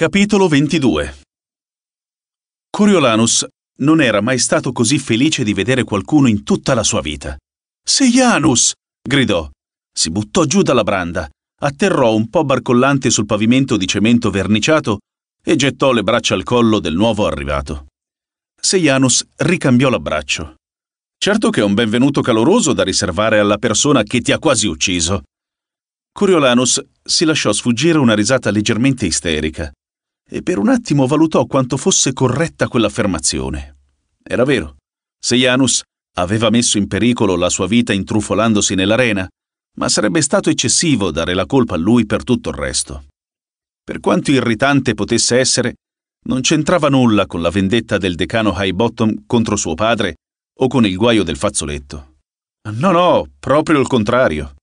Capitolo 22 Coriolanus non era mai stato così felice di vedere qualcuno in tutta la sua vita. Seianus! gridò. Si buttò giù dalla branda, atterrò un po' barcollante sul pavimento di cemento verniciato e gettò le braccia al collo del nuovo arrivato. Seianus ricambiò l'abbraccio. Certo che è un benvenuto caloroso da riservare alla persona che ti ha quasi ucciso. Coriolanus si lasciò sfuggire una risata leggermente isterica e per un attimo valutò quanto fosse corretta quell'affermazione. Era vero. Seianus aveva messo in pericolo la sua vita intrufolandosi nell'arena, ma sarebbe stato eccessivo dare la colpa a lui per tutto il resto. Per quanto irritante potesse essere, non c'entrava nulla con la vendetta del decano Highbottom contro suo padre o con il guaio del fazzoletto. No, no, proprio il contrario.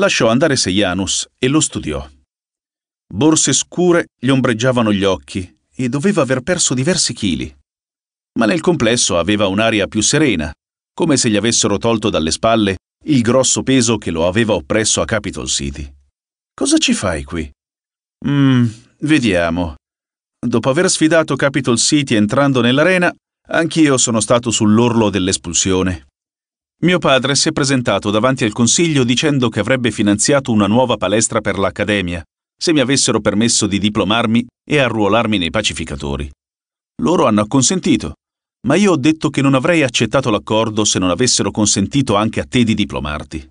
Lasciò andare Seianus e lo studiò. Borse scure gli ombreggiavano gli occhi e doveva aver perso diversi chili. Ma nel complesso aveva un'aria più serena, come se gli avessero tolto dalle spalle il grosso peso che lo aveva oppresso a Capitol City. Cosa ci fai qui? Mmm, vediamo. Dopo aver sfidato Capitol City entrando nell'arena, anch'io sono stato sull'orlo dell'espulsione. Mio padre si è presentato davanti al consiglio dicendo che avrebbe finanziato una nuova palestra per l'accademia, se mi avessero permesso di diplomarmi e arruolarmi nei pacificatori. Loro hanno acconsentito, ma io ho detto che non avrei accettato l'accordo se non avessero consentito anche a te di diplomarti.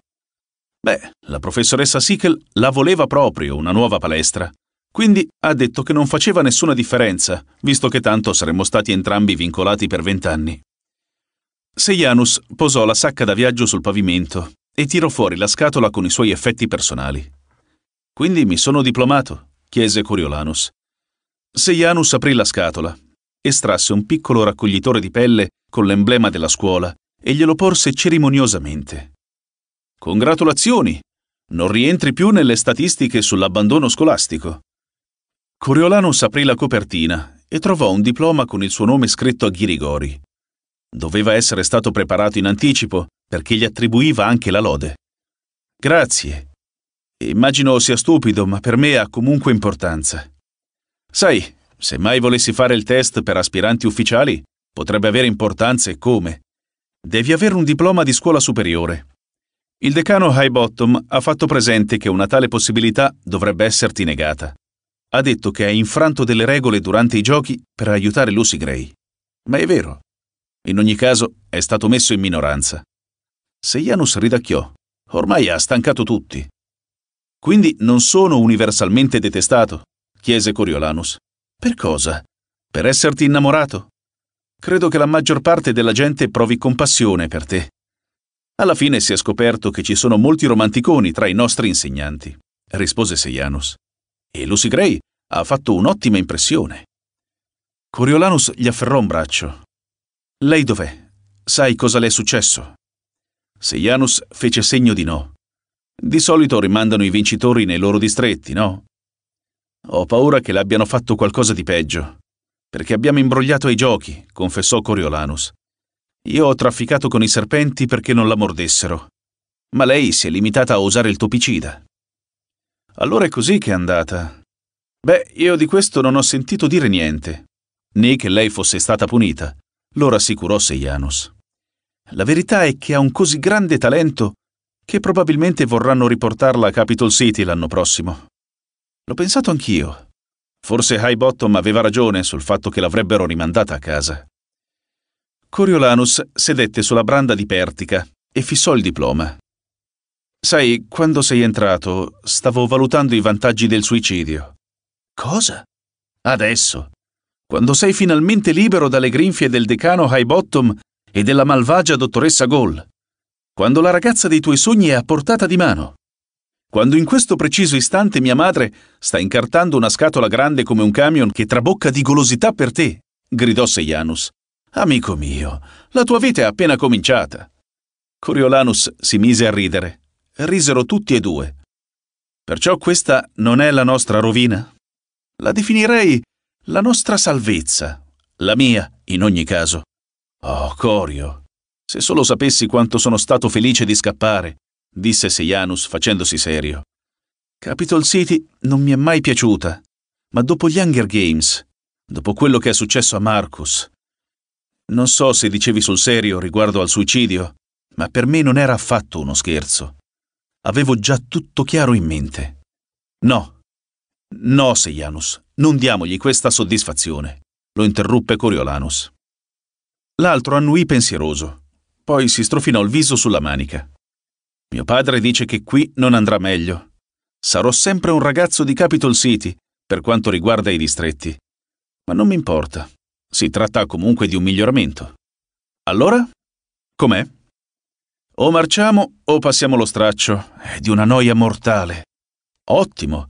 Beh, la professoressa Sickel la voleva proprio una nuova palestra, quindi ha detto che non faceva nessuna differenza, visto che tanto saremmo stati entrambi vincolati per vent'anni. Seianus posò la sacca da viaggio sul pavimento e tirò fuori la scatola con i suoi effetti personali. Quindi mi sono diplomato? chiese Coriolanus. Seianus aprì la scatola, estrasse un piccolo raccoglitore di pelle con l'emblema della scuola e glielo porse cerimoniosamente. Congratulazioni! Non rientri più nelle statistiche sull'abbandono scolastico. Coriolanus aprì la copertina e trovò un diploma con il suo nome scritto a ghirigori. Doveva essere stato preparato in anticipo perché gli attribuiva anche la lode. Grazie, Immagino sia stupido, ma per me ha comunque importanza. Sai, se mai volessi fare il test per aspiranti ufficiali, potrebbe avere importanza e come. Devi avere un diploma di scuola superiore. Il decano Highbottom ha fatto presente che una tale possibilità dovrebbe esserti negata. Ha detto che hai infranto delle regole durante i giochi per aiutare Lucy Gray. Ma è vero. In ogni caso, è stato messo in minoranza. Seianus ridacchiò. Ormai ha stancato tutti. Quindi non sono universalmente detestato? chiese Coriolanus. Per cosa? Per esserti innamorato? Credo che la maggior parte della gente provi compassione per te. Alla fine si è scoperto che ci sono molti romanticoni tra i nostri insegnanti, rispose Seianus. E Lucy Gray ha fatto un'ottima impressione. Coriolanus gli afferrò un braccio. Lei dov'è? Sai cosa le è successo? Seianus fece segno di no. Di solito rimandano i vincitori nei loro distretti, no? Ho paura che l'abbiano fatto qualcosa di peggio. Perché abbiamo imbrogliato ai giochi, confessò Coriolanus. Io ho trafficato con i serpenti perché non la mordessero. Ma lei si è limitata a usare il topicida. Allora è così che è andata. Beh, io di questo non ho sentito dire niente, né che lei fosse stata punita, lo rassicurò Seianus. La verità è che ha un così grande talento che probabilmente vorranno riportarla a Capitol City l'anno prossimo. L'ho pensato anch'io. Forse Highbottom aveva ragione sul fatto che l'avrebbero rimandata a casa. Coriolanus sedette sulla branda di Pertica e fissò il diploma. Sai, quando sei entrato, stavo valutando i vantaggi del suicidio. Cosa? Adesso. Quando sei finalmente libero dalle grinfie del decano Highbottom e della malvagia dottoressa Gall quando la ragazza dei tuoi sogni è a portata di mano. Quando in questo preciso istante mia madre sta incartando una scatola grande come un camion che trabocca di golosità per te, gridò Seianus. Amico mio, la tua vita è appena cominciata. Coriolanus si mise a ridere. Risero tutti e due. Perciò questa non è la nostra rovina? La definirei la nostra salvezza, la mia, in ogni caso. Oh, Corio, se solo sapessi quanto sono stato felice di scappare, disse Seianus facendosi serio. Capitol City non mi è mai piaciuta, ma dopo gli Hunger Games, dopo quello che è successo a Marcus, non so se dicevi sul serio riguardo al suicidio, ma per me non era affatto uno scherzo. Avevo già tutto chiaro in mente. No, no, Seianus, non diamogli questa soddisfazione, lo interruppe Coriolanus. L'altro annuì pensieroso, poi si strofinò il viso sulla manica. Mio padre dice che qui non andrà meglio. Sarò sempre un ragazzo di Capitol City, per quanto riguarda i distretti. Ma non mi importa. Si tratta comunque di un miglioramento. Allora? Com'è? O marciamo o passiamo lo straccio. È di una noia mortale. Ottimo.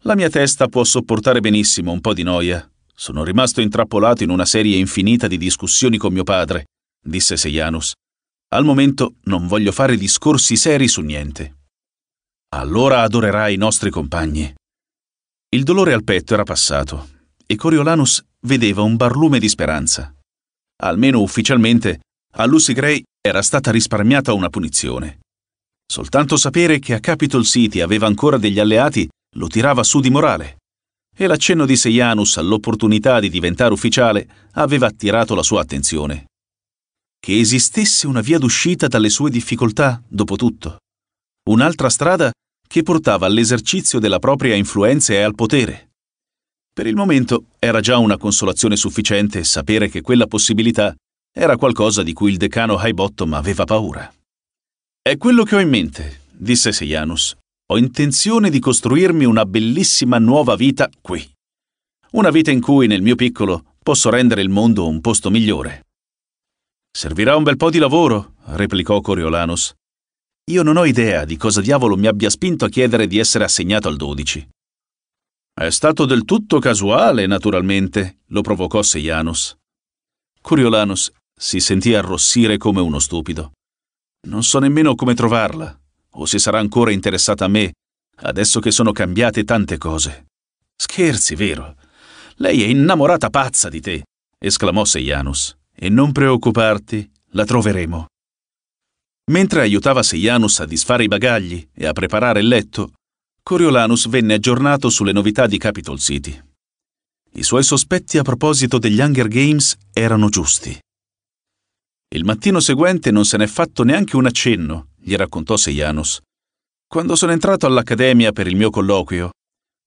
La mia testa può sopportare benissimo un po' di noia. Sono rimasto intrappolato in una serie infinita di discussioni con mio padre, disse Seianus. Al momento non voglio fare discorsi seri su niente. Allora adorerai i nostri compagni. Il dolore al petto era passato e Coriolanus vedeva un barlume di speranza. Almeno ufficialmente, a Lucy Gray era stata risparmiata una punizione. Soltanto sapere che a Capitol City aveva ancora degli alleati lo tirava su di morale. E l'accenno di Seianus all'opportunità di diventare ufficiale aveva attirato la sua attenzione che esistesse una via d'uscita dalle sue difficoltà, dopo tutto. Un'altra strada che portava all'esercizio della propria influenza e al potere. Per il momento era già una consolazione sufficiente sapere che quella possibilità era qualcosa di cui il decano Highbottom aveva paura. È quello che ho in mente, disse Seianus. Ho intenzione di costruirmi una bellissima nuova vita qui. Una vita in cui, nel mio piccolo, posso rendere il mondo un posto migliore. Servirà un bel po' di lavoro, replicò Coriolanus. Io non ho idea di cosa diavolo mi abbia spinto a chiedere di essere assegnato al 12. È stato del tutto casuale, naturalmente, lo provocò Seianus. Coriolanus si sentì arrossire come uno stupido. Non so nemmeno come trovarla, o se sarà ancora interessata a me, adesso che sono cambiate tante cose. Scherzi, vero? Lei è innamorata pazza di te, esclamò Seianus. E non preoccuparti, la troveremo. Mentre aiutava Seianus a disfare i bagagli e a preparare il letto, Coriolanus venne aggiornato sulle novità di Capitol City. I suoi sospetti a proposito degli Hunger Games erano giusti. Il mattino seguente non se n'è fatto neanche un accenno, gli raccontò Seianus. Quando sono entrato all'Accademia per il mio colloquio,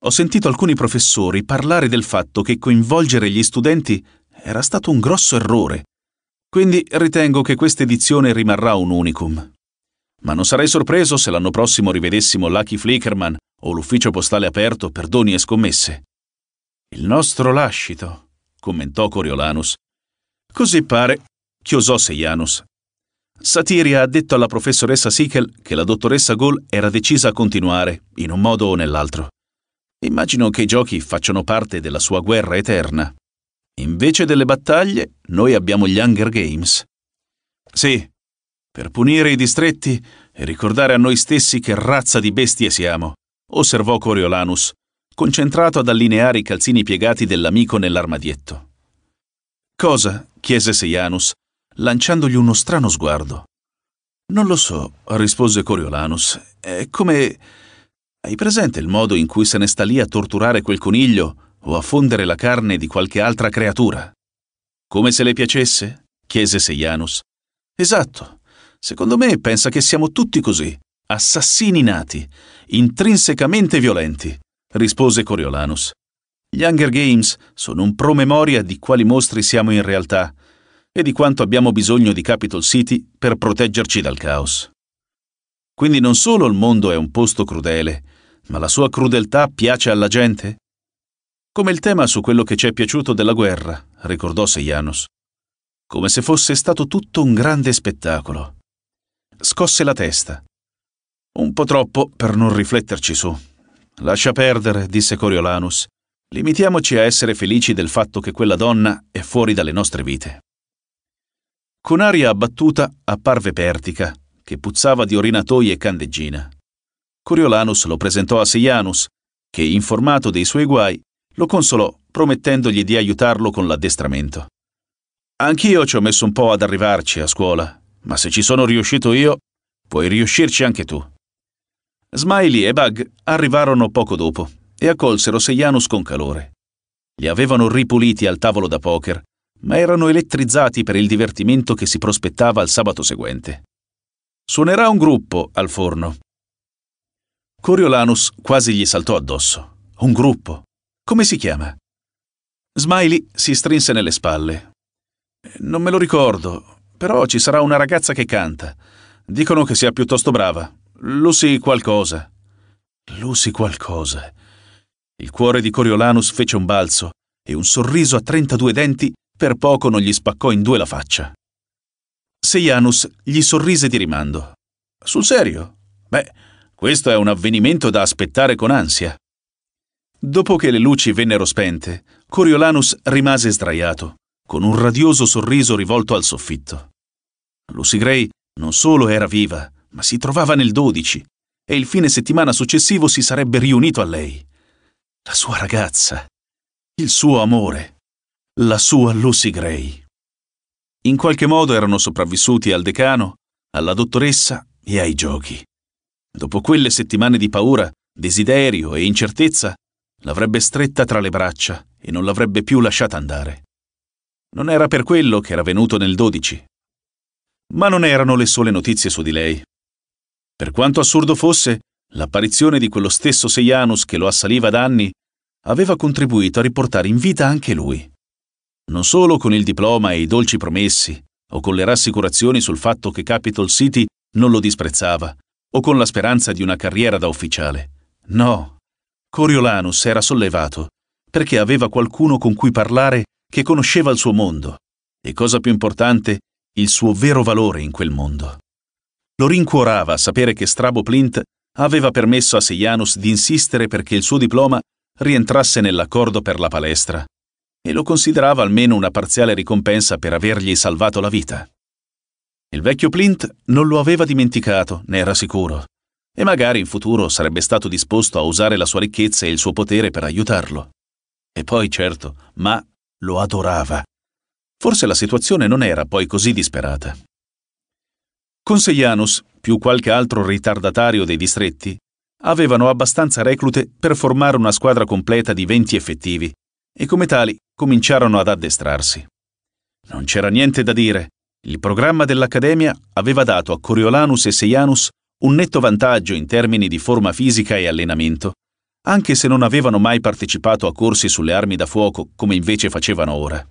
ho sentito alcuni professori parlare del fatto che coinvolgere gli studenti era stato un grosso errore. Quindi ritengo che questa edizione rimarrà un unicum. Ma non sarei sorpreso se l'anno prossimo rivedessimo Lucky Flickerman o l'ufficio postale aperto per doni e scommesse. Il nostro lascito, commentò Coriolanus. Così pare, chiosò Seianus. Satiria ha detto alla professoressa Sichel che la dottoressa Gall era decisa a continuare, in un modo o nell'altro. Immagino che i giochi facciano parte della sua guerra eterna. Invece delle battaglie, noi abbiamo gli Hunger Games. Sì, per punire i distretti e ricordare a noi stessi che razza di bestie siamo, osservò Coriolanus, concentrato ad allineare i calzini piegati dell'amico nell'armadietto. Cosa? chiese Seianus, lanciandogli uno strano sguardo. Non lo so, rispose Coriolanus. È come... Hai presente il modo in cui se ne sta lì a torturare quel coniglio o a fondere la carne di qualche altra creatura. Come se le piacesse? chiese Seianus. Esatto. Secondo me pensa che siamo tutti così, assassini nati, intrinsecamente violenti, rispose Coriolanus. Gli Hunger Games sono un promemoria di quali mostri siamo in realtà e di quanto abbiamo bisogno di Capitol City per proteggerci dal caos. Quindi non solo il mondo è un posto crudele, ma la sua crudeltà piace alla gente? Come il tema su quello che ci è piaciuto della guerra, ricordò Seianos. Come se fosse stato tutto un grande spettacolo. Scosse la testa. Un po' troppo per non rifletterci su. Lascia perdere, disse Coriolanus. Limitiamoci a essere felici del fatto che quella donna è fuori dalle nostre vite. Con aria abbattuta apparve Pertica, che puzzava di orinatoi e candeggina. Coriolanus lo presentò a Seianus, che, informato dei suoi guai, lo consolò promettendogli di aiutarlo con l'addestramento. Anch'io ci ho messo un po' ad arrivarci a scuola, ma se ci sono riuscito io, puoi riuscirci anche tu. Smiley e Bug arrivarono poco dopo e accolsero Seianus con calore. Li avevano ripuliti al tavolo da poker, ma erano elettrizzati per il divertimento che si prospettava al sabato seguente. Suonerà un gruppo al forno. Coriolanus quasi gli saltò addosso. Un gruppo? Come si chiama? Smiley si strinse nelle spalle. Non me lo ricordo, però ci sarà una ragazza che canta. Dicono che sia piuttosto brava. Lucy qualcosa. Lucy qualcosa. Il cuore di Coriolanus fece un balzo e un sorriso a 32 denti per poco non gli spaccò in due la faccia. Seianus gli sorrise di rimando. Sul serio? Beh, questo è un avvenimento da aspettare con ansia. Dopo che le luci vennero spente, Coriolanus rimase sdraiato, con un radioso sorriso rivolto al soffitto. Lucy Gray non solo era viva, ma si trovava nel 12 e il fine settimana successivo si sarebbe riunito a lei. La sua ragazza, il suo amore, la sua Lucy Gray. In qualche modo erano sopravvissuti al decano, alla dottoressa e ai giochi. Dopo quelle settimane di paura, desiderio e incertezza, l'avrebbe stretta tra le braccia e non l'avrebbe più lasciata andare. Non era per quello che era venuto nel 12. Ma non erano le sole notizie su di lei. Per quanto assurdo fosse, l'apparizione di quello stesso Seianus che lo assaliva da anni aveva contribuito a riportare in vita anche lui. Non solo con il diploma e i dolci promessi, o con le rassicurazioni sul fatto che Capitol City non lo disprezzava, o con la speranza di una carriera da ufficiale. No, Coriolanus era sollevato perché aveva qualcuno con cui parlare che conosceva il suo mondo e, cosa più importante, il suo vero valore in quel mondo. Lo rincuorava sapere che Strabo Plint aveva permesso a Seianus di insistere perché il suo diploma rientrasse nell'accordo per la palestra e lo considerava almeno una parziale ricompensa per avergli salvato la vita. Il vecchio Plint non lo aveva dimenticato, ne era sicuro, e magari in futuro sarebbe stato disposto a usare la sua ricchezza e il suo potere per aiutarlo. E poi, certo, ma lo adorava. Forse la situazione non era poi così disperata. Con Seianus, più qualche altro ritardatario dei distretti, avevano abbastanza reclute per formare una squadra completa di 20 effettivi e come tali cominciarono ad addestrarsi. Non c'era niente da dire, il programma dell'Accademia aveva dato a Coriolanus e Seianus un netto vantaggio in termini di forma fisica e allenamento, anche se non avevano mai partecipato a corsi sulle armi da fuoco come invece facevano ora.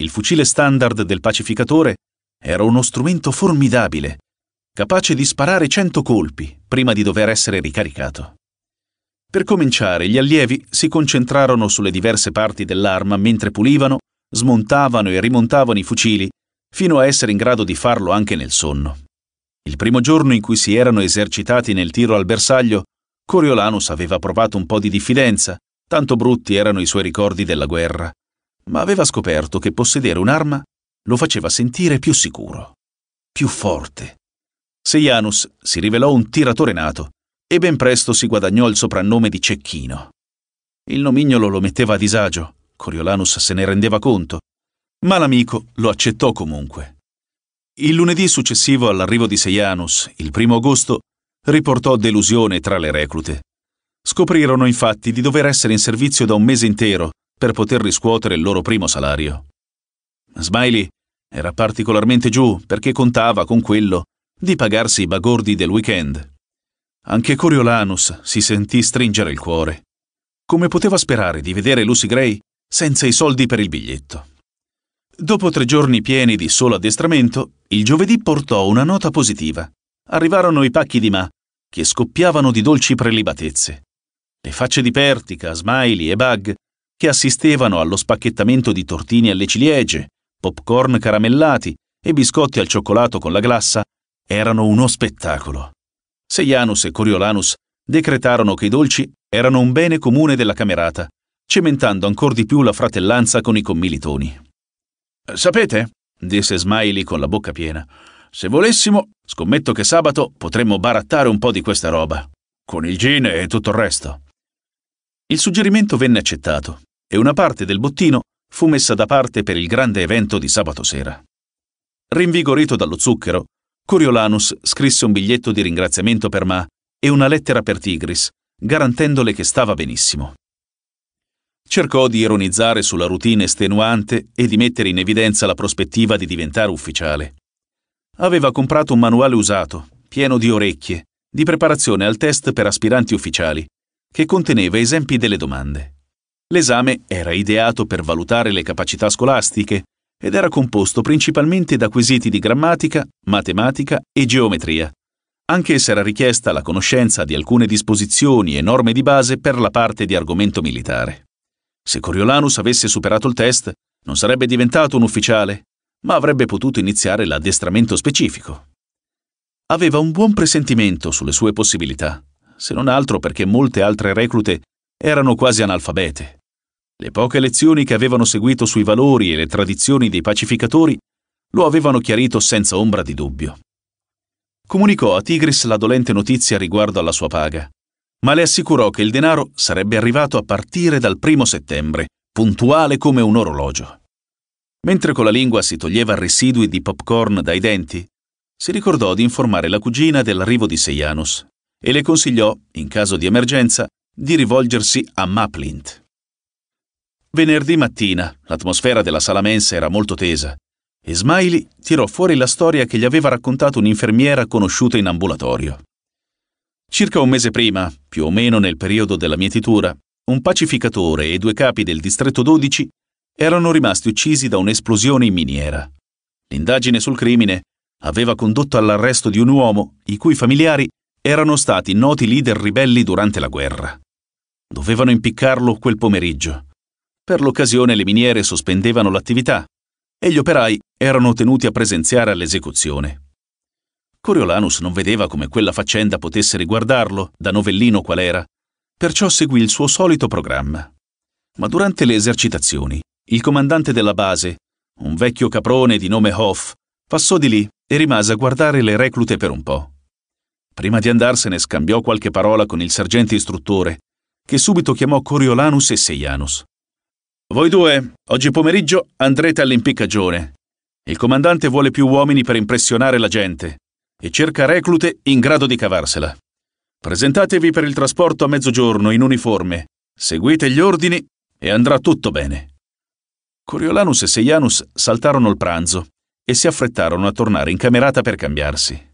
Il fucile standard del pacificatore era uno strumento formidabile, capace di sparare cento colpi prima di dover essere ricaricato. Per cominciare, gli allievi si concentrarono sulle diverse parti dell'arma mentre pulivano, smontavano e rimontavano i fucili fino a essere in grado di farlo anche nel sonno. Il primo giorno in cui si erano esercitati nel tiro al bersaglio, Coriolanus aveva provato un po' di diffidenza, tanto brutti erano i suoi ricordi della guerra, ma aveva scoperto che possedere un'arma lo faceva sentire più sicuro, più forte. Seianus si rivelò un tiratore nato e ben presto si guadagnò il soprannome di Cecchino. Il nomignolo lo metteva a disagio, Coriolanus se ne rendeva conto, ma l'amico lo accettò comunque. Il lunedì successivo all'arrivo di Seianus, il primo agosto, riportò delusione tra le reclute. Scoprirono infatti di dover essere in servizio da un mese intero per poter riscuotere il loro primo salario. Smiley era particolarmente giù perché contava con quello di pagarsi i bagordi del weekend. Anche Coriolanus si sentì stringere il cuore. Come poteva sperare di vedere Lucy Gray senza i soldi per il biglietto? Dopo tre giorni pieni di solo addestramento, il giovedì portò una nota positiva. Arrivarono i pacchi di Ma, che scoppiavano di dolci prelibatezze. Le facce di Pertica, Smiley e Bug, che assistevano allo spacchettamento di tortini alle ciliegie, popcorn caramellati e biscotti al cioccolato con la glassa, erano uno spettacolo. Seianus e Coriolanus decretarono che i dolci erano un bene comune della camerata, cementando ancor di più la fratellanza con i commilitoni. Sapete, disse Smiley con la bocca piena, se volessimo, scommetto che sabato potremmo barattare un po' di questa roba, con il gin e tutto il resto. Il suggerimento venne accettato e una parte del bottino fu messa da parte per il grande evento di sabato sera. Rinvigorito dallo zucchero, Coriolanus scrisse un biglietto di ringraziamento per Ma e una lettera per Tigris, garantendole che stava benissimo. Cercò di ironizzare sulla routine estenuante e di mettere in evidenza la prospettiva di diventare ufficiale. Aveva comprato un manuale usato, pieno di orecchie, di preparazione al test per aspiranti ufficiali, che conteneva esempi delle domande. L'esame era ideato per valutare le capacità scolastiche ed era composto principalmente da quesiti di grammatica, matematica e geometria, anche se era richiesta la conoscenza di alcune disposizioni e norme di base per la parte di argomento militare. Se Coriolanus avesse superato il test, non sarebbe diventato un ufficiale, ma avrebbe potuto iniziare l'addestramento specifico. Aveva un buon presentimento sulle sue possibilità, se non altro perché molte altre reclute erano quasi analfabete. Le poche lezioni che avevano seguito sui valori e le tradizioni dei pacificatori lo avevano chiarito senza ombra di dubbio. Comunicò a Tigris la dolente notizia riguardo alla sua paga, ma le assicurò che il denaro sarebbe arrivato a partire dal primo settembre, puntuale come un orologio. Mentre con la lingua si toglieva residui di popcorn dai denti, si ricordò di informare la cugina dell'arrivo di Seianus e le consigliò, in caso di emergenza, di rivolgersi a Maplint. Venerdì mattina l'atmosfera della sala mensa era molto tesa e Smiley tirò fuori la storia che gli aveva raccontato un'infermiera conosciuta in ambulatorio. Circa un mese prima, più o meno nel periodo della mietitura, un pacificatore e due capi del distretto 12 erano rimasti uccisi da un'esplosione in miniera. L'indagine sul crimine aveva condotto all'arresto di un uomo i cui familiari erano stati noti leader ribelli durante la guerra. Dovevano impiccarlo quel pomeriggio per l'occasione le miniere sospendevano l'attività e gli operai erano tenuti a presenziare all'esecuzione. Coriolanus non vedeva come quella faccenda potesse riguardarlo, da novellino qual era, perciò seguì il suo solito programma. Ma durante le esercitazioni, il comandante della base, un vecchio caprone di nome Hoff, passò di lì e rimase a guardare le reclute per un po'. Prima di andarsene scambiò qualche parola con il sergente istruttore, che subito chiamò Coriolanus e Seianus. Voi due, oggi pomeriggio, andrete all'impiccagione. Il comandante vuole più uomini per impressionare la gente e cerca reclute in grado di cavarsela. Presentatevi per il trasporto a mezzogiorno in uniforme, seguite gli ordini e andrà tutto bene. Coriolanus e Seianus saltarono il pranzo e si affrettarono a tornare in camerata per cambiarsi.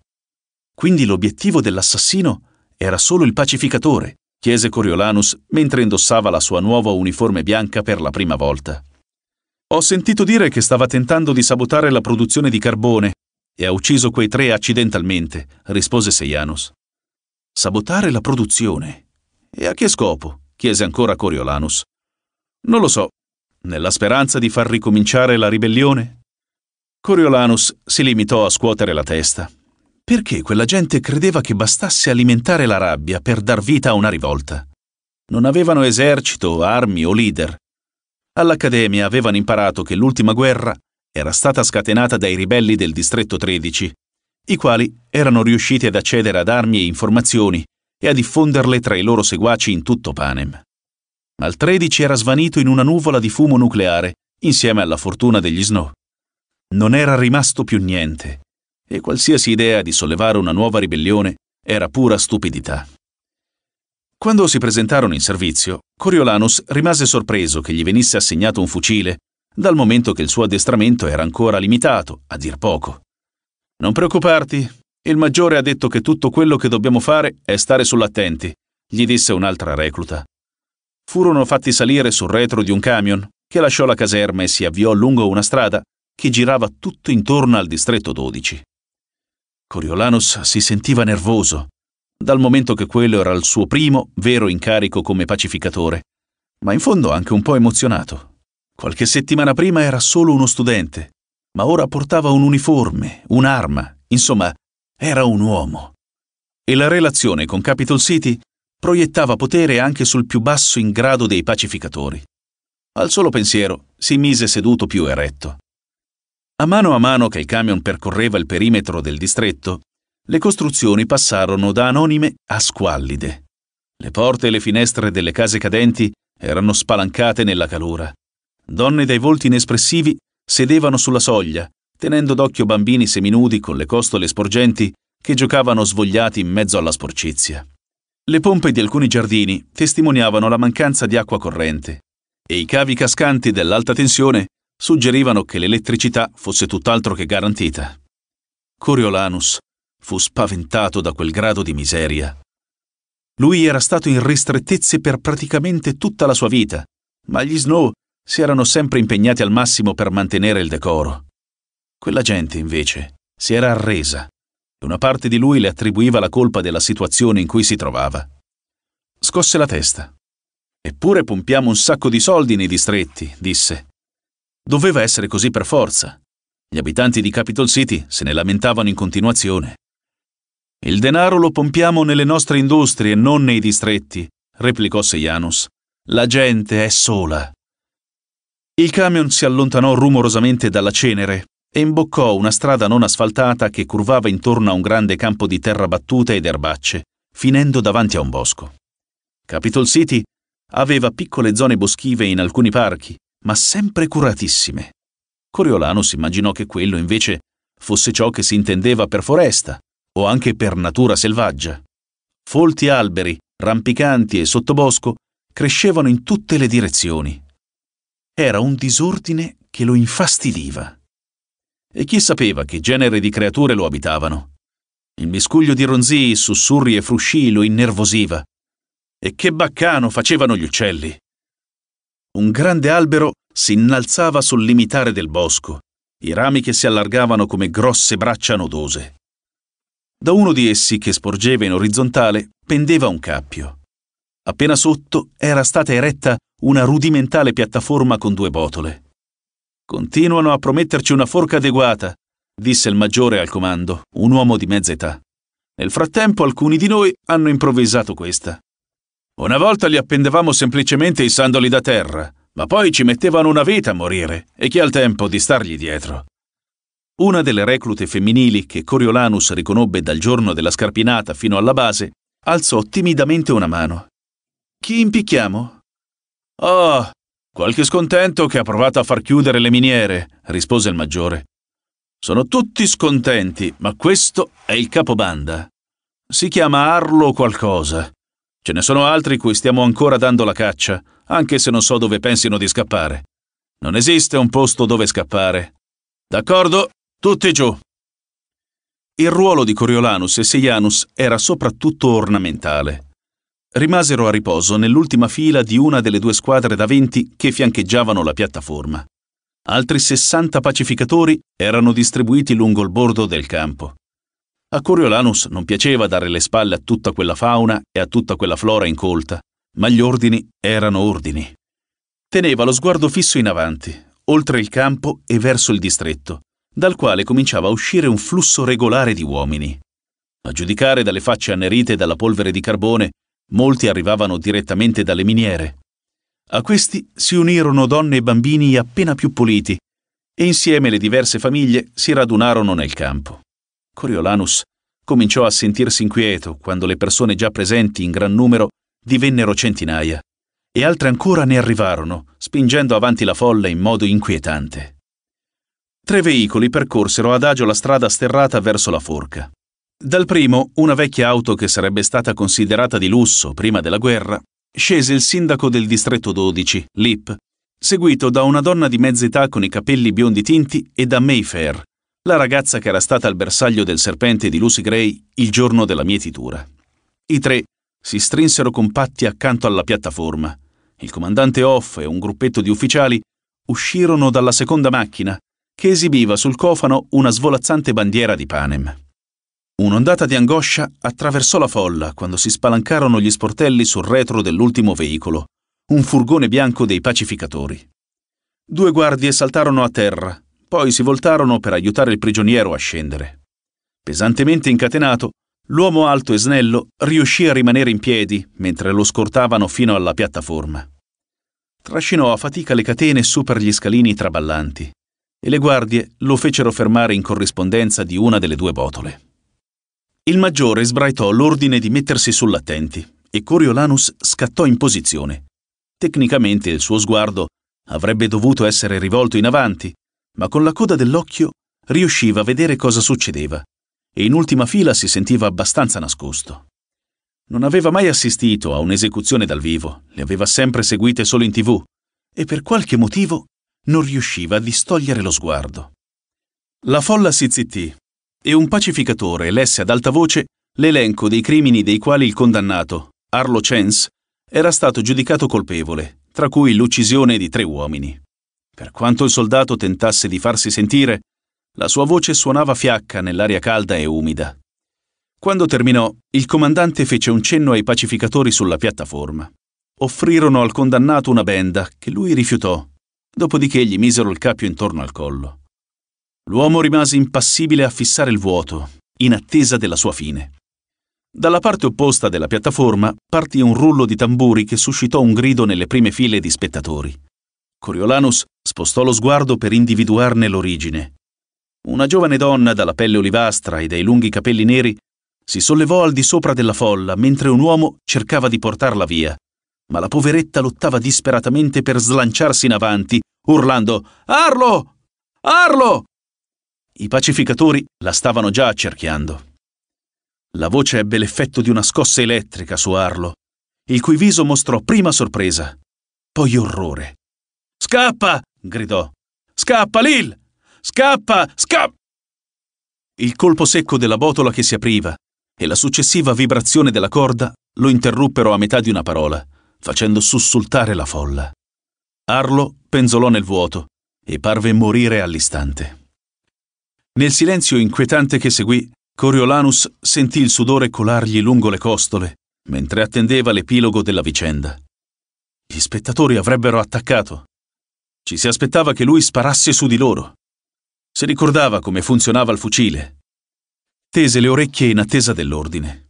Quindi l'obiettivo dell'assassino era solo il pacificatore, chiese Coriolanus mentre indossava la sua nuova uniforme bianca per la prima volta. Ho sentito dire che stava tentando di sabotare la produzione di carbone e ha ucciso quei tre accidentalmente, rispose Seianus. Sabotare la produzione? E a che scopo? chiese ancora Coriolanus. Non lo so. Nella speranza di far ricominciare la ribellione? Coriolanus si limitò a scuotere la testa. Perché quella gente credeva che bastasse alimentare la rabbia per dar vita a una rivolta? Non avevano esercito, armi o leader. All'Accademia avevano imparato che l'ultima guerra era stata scatenata dai ribelli del distretto 13, i quali erano riusciti ad accedere ad armi e informazioni e a diffonderle tra i loro seguaci in tutto Panem. Ma il 13 era svanito in una nuvola di fumo nucleare insieme alla fortuna degli Snow. Non era rimasto più niente e qualsiasi idea di sollevare una nuova ribellione era pura stupidità. Quando si presentarono in servizio, Coriolanus rimase sorpreso che gli venisse assegnato un fucile, dal momento che il suo addestramento era ancora limitato, a dir poco. Non preoccuparti, il maggiore ha detto che tutto quello che dobbiamo fare è stare sull'attenti, gli disse un'altra recluta. Furono fatti salire sul retro di un camion che lasciò la caserma e si avviò lungo una strada che girava tutto intorno al distretto 12. Coriolanus si sentiva nervoso, dal momento che quello era il suo primo vero incarico come pacificatore, ma in fondo anche un po' emozionato. Qualche settimana prima era solo uno studente, ma ora portava un uniforme, un'arma, insomma, era un uomo. E la relazione con Capital City proiettava potere anche sul più basso in grado dei pacificatori. Al solo pensiero si mise seduto più eretto. A mano a mano che il camion percorreva il perimetro del distretto, le costruzioni passarono da anonime a squallide. Le porte e le finestre delle case cadenti erano spalancate nella calura. Donne dai volti inespressivi sedevano sulla soglia, tenendo d'occhio bambini seminudi con le costole sporgenti che giocavano svogliati in mezzo alla sporcizia. Le pompe di alcuni giardini testimoniavano la mancanza di acqua corrente e i cavi cascanti dell'alta tensione suggerivano che l'elettricità fosse tutt'altro che garantita. Coriolanus fu spaventato da quel grado di miseria. Lui era stato in ristrettezze per praticamente tutta la sua vita, ma gli Snow si erano sempre impegnati al massimo per mantenere il decoro. Quella gente, invece, si era arresa e una parte di lui le attribuiva la colpa della situazione in cui si trovava. Scosse la testa. Eppure pompiamo un sacco di soldi nei distretti, disse. Doveva essere così per forza. Gli abitanti di Capital City se ne lamentavano in continuazione. Il denaro lo pompiamo nelle nostre industrie, non nei distretti, replicò Seianus. La gente è sola. Il camion si allontanò rumorosamente dalla cenere e imboccò una strada non asfaltata che curvava intorno a un grande campo di terra battuta ed erbacce, finendo davanti a un bosco. Capitol City aveva piccole zone boschive in alcuni parchi, ma sempre curatissime. Coriolanus immaginò che quello invece fosse ciò che si intendeva per foresta, o anche per natura selvaggia. Folti alberi, rampicanti e sottobosco crescevano in tutte le direzioni. Era un disordine che lo infastidiva. E chi sapeva che genere di creature lo abitavano? Il miscuglio di ronzii, sussurri e frusci lo innervosiva. E che baccano facevano gli uccelli! Un grande albero si innalzava sul limitare del bosco, i rami che si allargavano come grosse braccia nodose. Da uno di essi, che sporgeva in orizzontale, pendeva un cappio. Appena sotto era stata eretta una rudimentale piattaforma con due botole. Continuano a prometterci una forca adeguata, disse il maggiore al comando, un uomo di mezza età. Nel frattempo alcuni di noi hanno improvvisato questa. Una volta li appendevamo semplicemente i sandoli da terra, ma poi ci mettevano una vita a morire, e chi ha il tempo di stargli dietro? Una delle reclute femminili che Coriolanus riconobbe dal giorno della scarpinata fino alla base alzò timidamente una mano. Chi impicchiamo? Oh, Qualche scontento che ha provato a far chiudere le miniere, rispose il maggiore. Sono tutti scontenti, ma questo è il capobanda. Si chiama Arlo qualcosa. Ce ne sono altri cui stiamo ancora dando la caccia, anche se non so dove pensino di scappare. Non esiste un posto dove scappare. D'accordo? Tutti giù. Il ruolo di Coriolanus e Seianus era soprattutto ornamentale rimasero a riposo nell'ultima fila di una delle due squadre da 20 che fiancheggiavano la piattaforma. Altri 60 pacificatori erano distribuiti lungo il bordo del campo. A Coriolanus non piaceva dare le spalle a tutta quella fauna e a tutta quella flora incolta, ma gli ordini erano ordini. Teneva lo sguardo fisso in avanti, oltre il campo e verso il distretto, dal quale cominciava a uscire un flusso regolare di uomini. A giudicare dalle facce annerite dalla polvere di carbone, Molti arrivavano direttamente dalle miniere. A questi si unirono donne e bambini appena più puliti e insieme le diverse famiglie si radunarono nel campo. Coriolanus cominciò a sentirsi inquieto quando le persone già presenti in gran numero divennero centinaia e altre ancora ne arrivarono, spingendo avanti la folla in modo inquietante. Tre veicoli percorsero adagio la strada sterrata verso la forca. Dal primo, una vecchia auto che sarebbe stata considerata di lusso prima della guerra, scese il sindaco del distretto 12, Lip, seguito da una donna di mezza età con i capelli biondi tinti e da Mayfair, la ragazza che era stata al bersaglio del serpente di Lucy Gray il giorno della mietitura. I tre si strinsero compatti accanto alla piattaforma. Il comandante Off e un gruppetto di ufficiali uscirono dalla seconda macchina, che esibiva sul cofano una svolazzante bandiera di Panem. Un'ondata di angoscia attraversò la folla quando si spalancarono gli sportelli sul retro dell'ultimo veicolo, un furgone bianco dei pacificatori. Due guardie saltarono a terra, poi si voltarono per aiutare il prigioniero a scendere. Pesantemente incatenato, l'uomo alto e snello riuscì a rimanere in piedi mentre lo scortavano fino alla piattaforma. Trascinò a fatica le catene su per gli scalini traballanti e le guardie lo fecero fermare in corrispondenza di una delle due botole. Il maggiore sbraitò l'ordine di mettersi sull'attenti e Coriolanus scattò in posizione. Tecnicamente il suo sguardo avrebbe dovuto essere rivolto in avanti, ma con la coda dell'occhio riusciva a vedere cosa succedeva e in ultima fila si sentiva abbastanza nascosto. Non aveva mai assistito a un'esecuzione dal vivo, le aveva sempre seguite solo in tv e per qualche motivo non riusciva a distogliere lo sguardo. La folla si zittì e un pacificatore lesse ad alta voce l'elenco dei crimini dei quali il condannato, Arlo Chance, era stato giudicato colpevole, tra cui l'uccisione di tre uomini. Per quanto il soldato tentasse di farsi sentire, la sua voce suonava fiacca nell'aria calda e umida. Quando terminò, il comandante fece un cenno ai pacificatori sulla piattaforma. Offrirono al condannato una benda che lui rifiutò, dopodiché gli misero il cappio intorno al collo. L'uomo rimase impassibile a fissare il vuoto, in attesa della sua fine. Dalla parte opposta della piattaforma partì un rullo di tamburi che suscitò un grido nelle prime file di spettatori. Coriolanus spostò lo sguardo per individuarne l'origine. Una giovane donna dalla pelle olivastra e dai lunghi capelli neri si sollevò al di sopra della folla mentre un uomo cercava di portarla via, ma la poveretta lottava disperatamente per slanciarsi in avanti, urlando Arlo! Arlo! I pacificatori la stavano già accerchiando. La voce ebbe l'effetto di una scossa elettrica su Arlo, il cui viso mostrò prima sorpresa, poi orrore. Scappa! gridò. Scappa, Lil! Scappa! Scappa! Il colpo secco della botola che si apriva e la successiva vibrazione della corda lo interruppero a metà di una parola, facendo sussultare la folla. Arlo penzolò nel vuoto e parve morire all'istante. Nel silenzio inquietante che seguì, Coriolanus sentì il sudore colargli lungo le costole mentre attendeva l'epilogo della vicenda. Gli spettatori avrebbero attaccato. Ci si aspettava che lui sparasse su di loro. Si ricordava come funzionava il fucile. Tese le orecchie in attesa dell'ordine.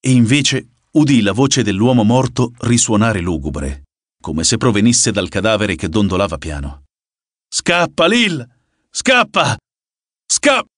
E invece udì la voce dell'uomo morto risuonare lugubre, come se provenisse dal cadavere che dondolava piano. Scappa, Lil! Scappa! Scappa!